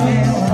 Yeah.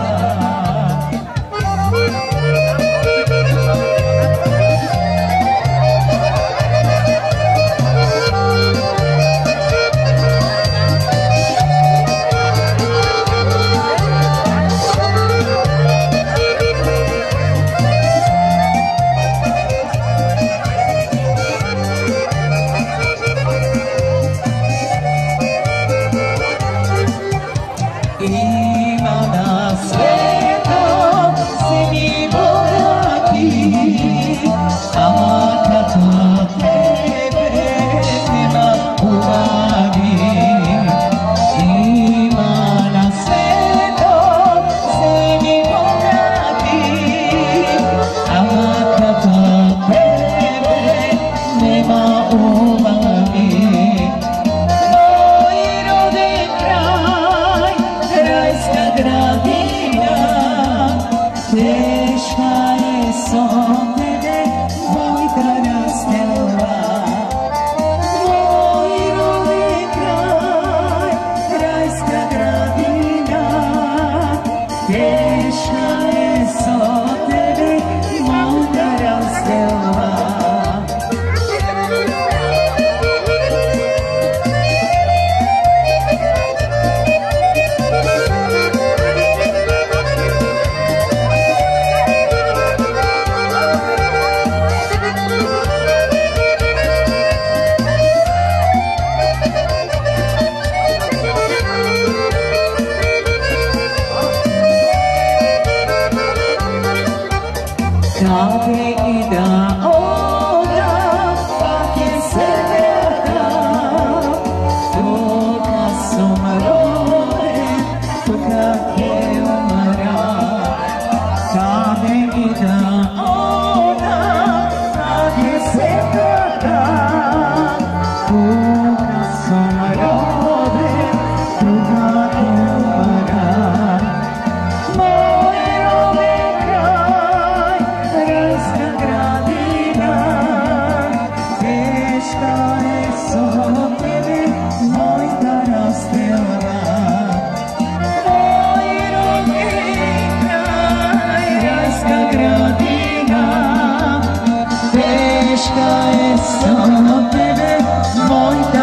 station. Sao biết đã ôm sana bebek boyda